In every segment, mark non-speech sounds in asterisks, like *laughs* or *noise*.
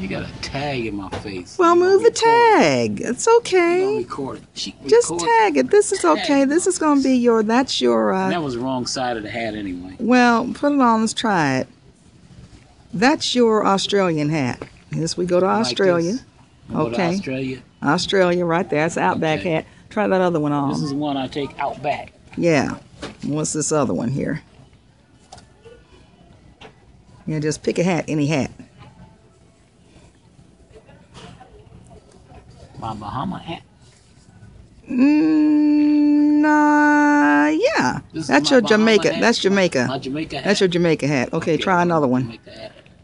You got a tag in my face. Well, You move the record it. tag. It's okay. record it. She Just record- tag it. This is okay. This is gonna be your. That's your. Uh that was the wrong side of the hat anyway. Well, put it on. Let's try it. That's your Australian hat. Yes, we go to Like Australia. this. Go to Okay. Australia. Australia, right there. That's Outback Okay. hat. Try that other one on. This is the one I take out back. Yeah. What's this other one here? Yeah, just pick a hat, any hat. My Bahama hat. Mm, uh, yeah. This That's your Bahama Jamaica. hat. That's Jamaica. My Jamaica hat. That's your Jamaica hat. Okay, try another one.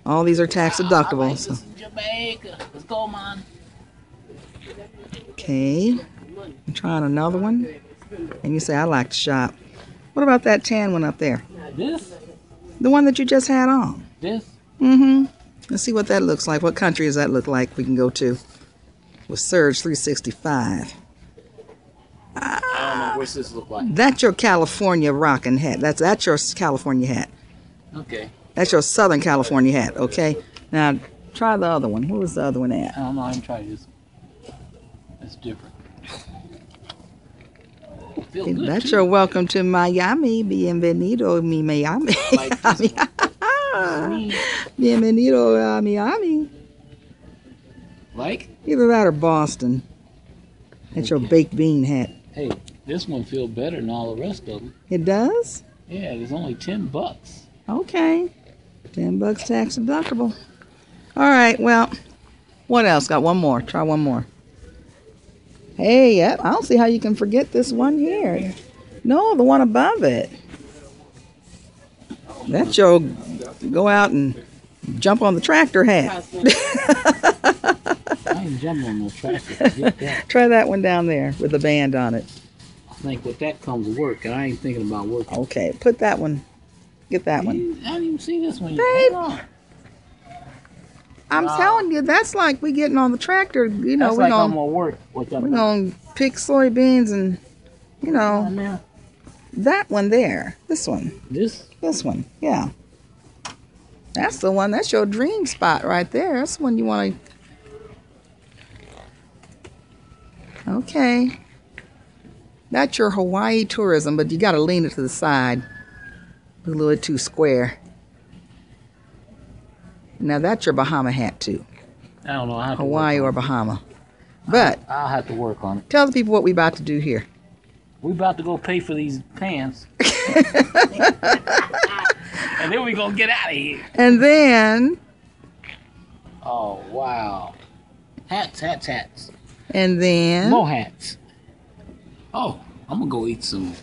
All these are tax Ah, deductible. like So. Jamaica. Let's go, man. Okay. I'm trying another one. And you say, I like to shop. What about that tan one up there? This, The one that you just had on. this. Mm-hmm. Let's see what that looks like. What country does that look like we can go to? With Surge 365. I don't know what's this look like. That's your California rocking hat. That's that's your California hat. Okay. That's your Southern California hat, okay? Now try the other one. Where was the other one at? I don't know. I'm trying this. That's different. Ooh, feel good That's too. your welcome to Miami. Bienvenido mi Miami. Like. *laughs* Bienvenido a Miami. Like, Either that or Boston. That's your baked bean hat. hey, this one feel better than all the rest of them. It does? Yeah, it's only ten bucks. Okay. 10 bucks tax deductible. All right, well, what else? Got one more. Try one more. Hey, yep, I don't see how you can forget this one here. No, the one above it. That's your go out and jump on the tractor hat. *laughs* I ain't jumping on no tractor. *laughs* Get that. Try that one down there with the band on it. I think with that comes work, and I ain't thinking about work. Okay, put that one. Get that one. I didn't even see this one. Babe. I'm Wow. telling you, that's like we getting on the tractor. You know, we're like gonna work we're gonna pick soybeans and you know now. that one there. This one. This This one. Yeah. That's the one. That's your dream spot right there. That's the one you want to. Okay. That's your Hawaii tourism, but you got to lean it to the side. A little bit too square. Now that's your Bahama hat too. I don't know. I Hawaii or Bahama. But it. I'll have to work on it. tell the people what we about to do here. We're about to go pay for these pants, *laughs* and then we're gonna get out of here. And then, Oh wow! Hats, hats, hats. And then, More hats. Oh, I'm gonna go eat some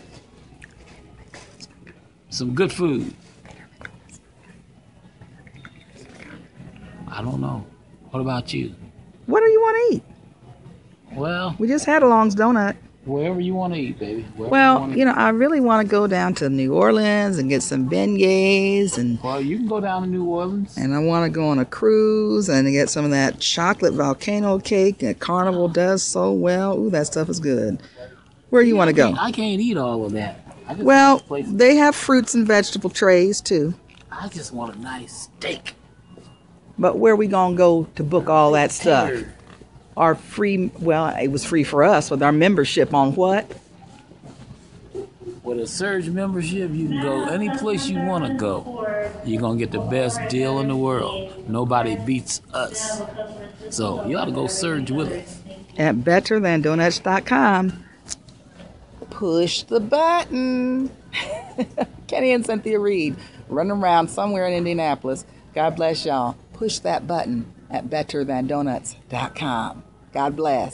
some good food. I don't know. What about you? what do you want to eat? Well, We just had a Long's Donut. Wherever you want to eat, baby. Wherever Well, wanna you know, I really want to go down to New Orleans and get some beignets and Well, you can go down to New Orleans. and I want to go on a cruise and get some of that chocolate volcano cake that Carnival does so well. Ooh, that stuff is good. Where do you want to go? I can't eat all of that. Well, want a place- they have fruits and vegetable trays too. I just want a nice steak. But where we gonna go to book all that stuff? Our free, well, it was free for us with our membership on what? With a Surge membership, you can go any place you want to go. You're going to get the best deal in the world. Nobody beats us. So you ought to go Surge with us. At betterthandonuts.com. Push the button. *laughs* Kenny and Cynthia Reed running around somewhere in Indianapolis. God bless y'all. Push that button at betterthandonuts.com. God bless.